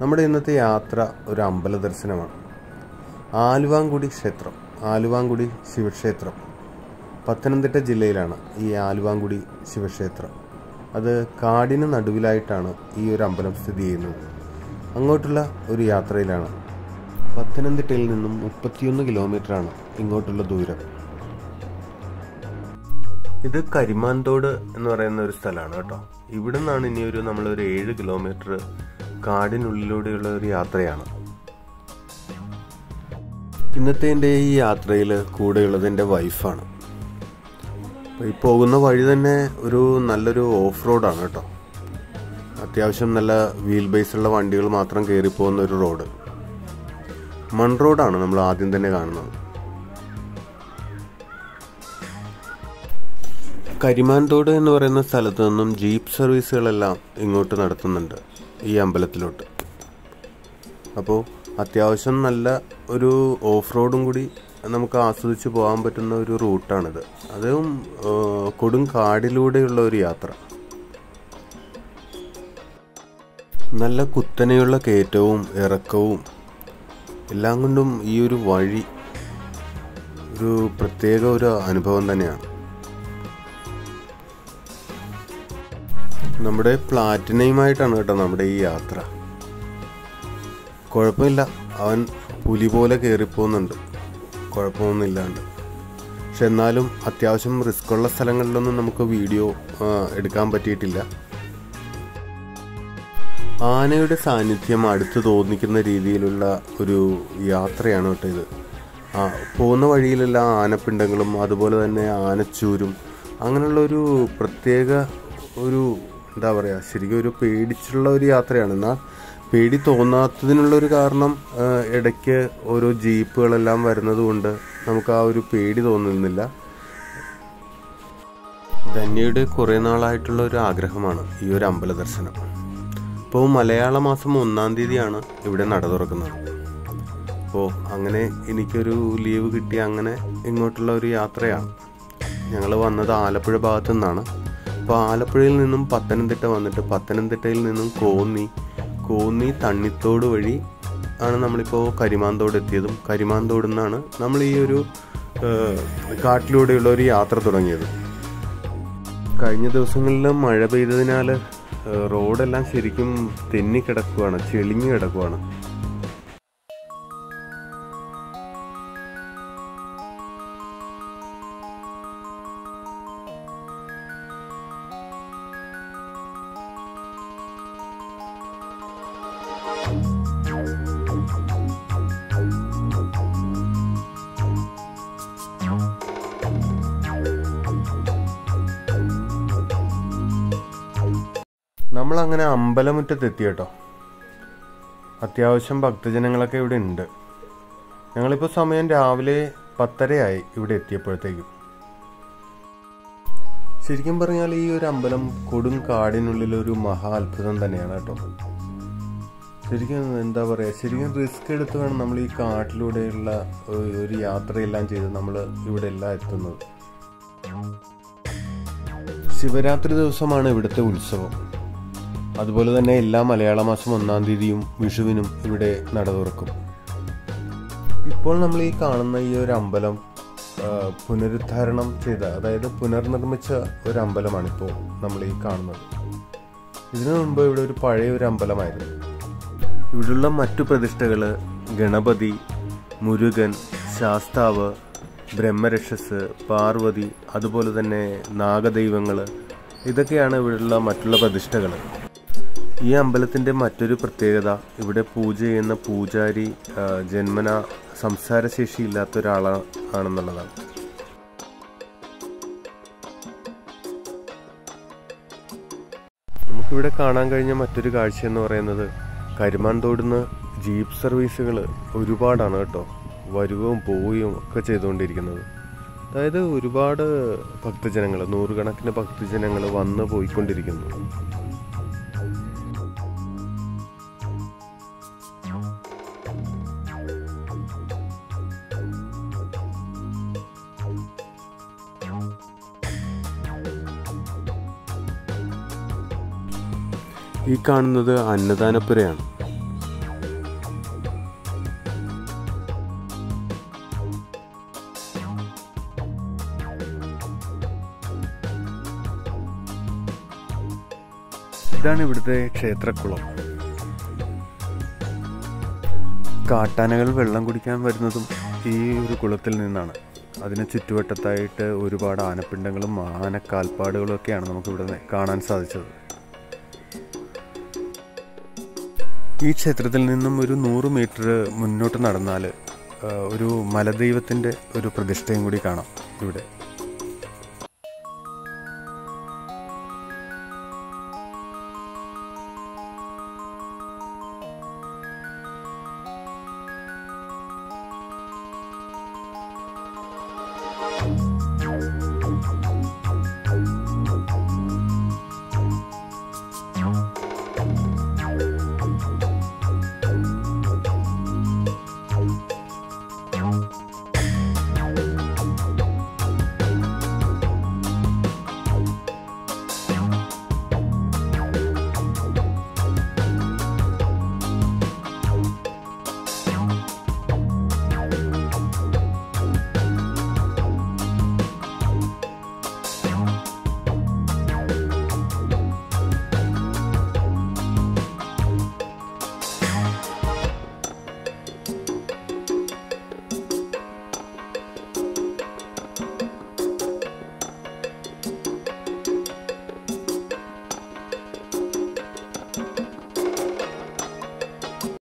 നമ്മുടെ ഇന്നത്തെ യാത്ര ഒരു അമ്പല ദർശനമാണ്. ആലുവാങ്കുടി ക്ഷേത്രം ആലുവാങ്കുടി ശിവക്ഷേത്രം. പത്തനംതിട്ട ജില്ലയിലാണ് ഈ ആലുവാങ്കുടി ശിവക്ഷേത്രം. അത് കാടിന് നടുവിലായിട്ടാണ് ഈ ഒരു അമ്പലം സ്ഥിതി ചെയ്യുന്നത്. അങ്ങോട്ടുള്ള ഒരു യാത്രയിലാണ്. പത്തനംതിട്ടയിൽ നിന്നും മുപ്പത്തിയൊന്ന് കിലോമീറ്ററാണ് ഇങ്ങോട്ടുള്ള ദൂരം. ഇത് കരിമാൻതോട് എന്ന് പറയുന്ന ഒരു സ്ഥലമാണ് കേട്ടോ. ഇവിടെ നിന്നാണ് ഇനി ഒരു നമ്മളൊരു ഏഴ് കിലോമീറ്റർ കാടിനുള്ളിലൂടെയുള്ള ഒരു യാത്രയാണ്. ഇന്നത്തെ എന്റെ ഈ യാത്രയിൽ കൂടെയുള്ളത് എന്റെ വൈഫാണ് ഈ പോകുന്ന വഴി തന്നെ ഒരു നല്ലൊരു ഓഫ് റോഡാണ് കേട്ടോ. അത്യാവശ്യം നല്ല വീൽ ബേസുള്ള വണ്ടികൾ മാത്രം കയറി പോകുന്ന ഒരു റോഡ്. മൺ റോഡാണ് നമ്മൾ ആദ്യം തന്നെ കാണുന്നത്. കരിമാൻതോട് എന്ന് പറയുന്ന സ്ഥലത്ത് നിന്നും ജീപ്പ് സർവീസുകളെല്ലാം ഇങ്ങോട്ട് നടത്തുന്നുണ്ട്. ഈ അമ്പലത്തിലോട്ട്. അപ്പോൾ അത്യാവശ്യം നല്ല ഒരു ഓഫ് റോഡും കൂടി നമുക്ക് ആസ്വദിച്ച് പോകാൻ പറ്റുന്ന ഒരു റൂട്ടാണിത്. അതും കൊടും കാടിലൂടെയുള്ള ഒരു യാത്ര. നല്ല കുത്തനെയുള്ള കയറ്റവും ഇറക്കവും എല്ലാം കൊണ്ടും ഈ ഒരു വഴി ഒരു പ്രത്യേക ഒരു അനുഭവം തന്നെയാണ്. നമ്മുടെ പ്ലാറ്റിനയുമായിട്ടാണ് കേട്ടോ നമ്മുടെ ഈ യാത്ര. കുഴപ്പമില്ല. അവൻ പുലി പോലെ കയറിപ്പോകുന്നുണ്ട് കുഴപ്പമൊന്നുമില്ലാണ്ട്. പക്ഷെ എന്നാലും അത്യാവശ്യം റിസ്ക് ഉള്ള സ്ഥലങ്ങളിലൊന്നും നമുക്ക് വീഡിയോ എടുക്കാൻ പറ്റിയിട്ടില്ല. ആനയുടെ സാന്നിധ്യം അടുത്ത് തോന്നിക്കുന്ന രീതിയിലുള്ള ഒരു യാത്രയാണ് കേട്ടോ ഇത്. ആ പോകുന്ന വഴിയിലെല്ലാം ആനപ്പിണ്ടങ്ങളും അതുപോലെ തന്നെ ആനച്ചൂരും അങ്ങനെയുള്ള ഒരു പ്രത്യേക ഒരു എന്താ പറയുക ശരിക്കും ഒരു പേടിച്ചുള്ള ഒരു യാത്രയാണ്. എന്നാൽ പേടി തോന്നാത്തതിനുള്ള ഒരു കാരണം ഇടയ്ക്ക് ഓരോ ജീപ്പുകളെല്ലാം വരുന്നത് കൊണ്ട് നമുക്ക് ആ ഒരു പേടി തോന്നുന്നില്ല. ധന്യയുടെ കുറേ നാളായിട്ടുള്ള ഒരു ആഗ്രഹമാണ് ഈ ഒരു അമ്പല ദർശനം ഇപ്പോൾ മലയാള മാസം ഒന്നാം തീയതിയാണ് ഇവിടെ നട തുറക്കുന്നത്. അപ്പോൾ അങ്ങനെ എനിക്കൊരു ലീവ് കിട്ടി അങ്ങനെ ഇങ്ങോട്ടുള്ള ഒരു യാത്രയാണ്. ഞങ്ങൾ വന്നത് ആലപ്പുഴ ഭാഗത്തു നിന്നാണ് അപ്പോൾ ആലപ്പുഴയിൽ നിന്നും പത്തനംതിട്ട വന്നിട്ട് പത്തനംതിട്ടയിൽ നിന്നും കോന്നി കോന്നി തണ്ണിത്തോട് വഴി ആണ് നമ്മളിപ്പോൾ കരിമാന്തോട് എത്തിയതും. കരിമാന്തോട് നിന്നാണ് നമ്മൾ ഈ ഒരു കാട്ടിലൂടെയുള്ള ഒരു യാത്ര തുടങ്ങിയത്. കഴിഞ്ഞ ദിവസങ്ങളിൽ മഴ പെയ്തതിനാൽ റോഡെല്ലാം ശരിക്കും തെന്നി കിടക്കുവാണ് ചെളിഞ്ഞു കിടക്കുവാണ്. നമ്മൾ അങ്ങനെ അമ്പലമുറ്റത്ത് എത്തി കേട്ടോ അത്യാവശ്യം ഭക്തജനങ്ങളൊക്കെ ഇവിടെ ഉണ്ട്. ഞങ്ങളിപ്പോൾ സമയം രാവിലെ പത്തരയായി ഇവിടെ എത്തിയപ്പോഴത്തേക്കും. ശരിക്കും പറഞ്ഞാൽ ഈ ഒരു അമ്പലം കൊടും കാടിനുള്ളിൽ ഒരു മഹാ അത്ഭുതം തന്നെയാണ് കേട്ടോ. ശരിക്കും എന്താ പറയുക ശരിക്കും റിസ്ക് എടുത്ത് വേണം നമ്മൾ ഈ കാട്ടിലൂടെയുള്ള ഒരു യാത്രയെല്ലാം ചെയ്ത് നമ്മൾ ഇവിടെ എല്ലാം എത്തുന്നത്. ശിവരാത്രി ദിവസമാണ് ഇവിടുത്തെ ഉത്സവം. അതുപോലെ തന്നെ എല്ലാ മലയാള മാസം ഒന്നാം തീയതിയും വിഷുവിനും ഇവിടെ നട തുറക്കും ഇപ്പോൾ നമ്മൾ ഈ കാണുന്ന ഈ ഒരു അമ്പലം പുനരുദ്ധാരണം ചെയ്ത അതായത് പുനർനിർമ്മിച്ച ഒരു അമ്പലമാണ് ഇപ്പോൾ നമ്മൾ ഈ കാണുന്നത്. ഇതിനു മുൻപ് ഇവിടെ ഒരു പഴയ ഒരു അമ്പലമായിരുന്നു. ഇവിടെയുള്ള മറ്റു പ്രതിഷ്ഠകൾ ഗണപതി മുരുകൻ ശാസ്താവ് ബ്രഹ്മരക്ഷസ് പാർവതി അതുപോലെ തന്നെ നാഗദൈവങ്ങൾ ഇതൊക്കെയാണ് ഇവിടെയുള്ള മറ്റുള്ള പ്രതിഷ്ഠകൾ ഈ അമ്പലത്തിന്റെ മറ്റൊരു പ്രത്യേകത ഇവിടെ പൂജ ചെയ്യുന്ന പൂജാരി ജന്മന സംസാരശേഷി ഇല്ലാത്ത ഒരാളാണെന്നുള്ളതാണ് നമുക്കിവിടെ കാണാൻ കഴിഞ്ഞ മറ്റൊരു കാഴ്ച എന്ന് പറയുന്നത് കരിമാൻതോടുന്ന് ജീപ്പ് സർവീസുകൾ ഒരുപാടാണ് കേട്ടോ. വരുകയും പോവുകയും ഒക്കെ ചെയ്തുകൊണ്ടിരിക്കുന്നത്. അതായത് ഒരുപാട് ഭക്തജനങ്ങൾ നൂറുകണക്കിന് ഭക്തജനങ്ങൾ വന്ന് പോയിക്കൊണ്ടിരിക്കുന്നു. ഈ കാണുന്നത് അന്നദാനപ്പുരയാണ്. ഇതാണ് ഇവിടുത്തെ ക്ഷേത്രക്കുളം. കാട്ടാനകൾ വെള്ളം കുടിക്കാൻ വരുന്നതും ഈ ഒരു കുളത്തിൽ നിന്നാണ്. അതിന് ചുറ്റുവട്ടത്തായിട്ട് ഒരുപാട് ആനപ്പിണ്ടങ്ങളും ആനക്കാൽപ്പാടുകളും ഒക്കെയാണ് നമുക്കിവിടെ കാണാൻ സാധിച്ചത്. ഈ ക്ഷേത്രത്തിൽ നിന്നും ഒരു നൂറ് മീറ്റർ മുന്നോട്ട് നടന്നാൽ ഒരു മലദൈവത്തിന്റെ ഒരു പ്രതിഷ്ഠയും കൂടി കാണാം ഇവിടെ.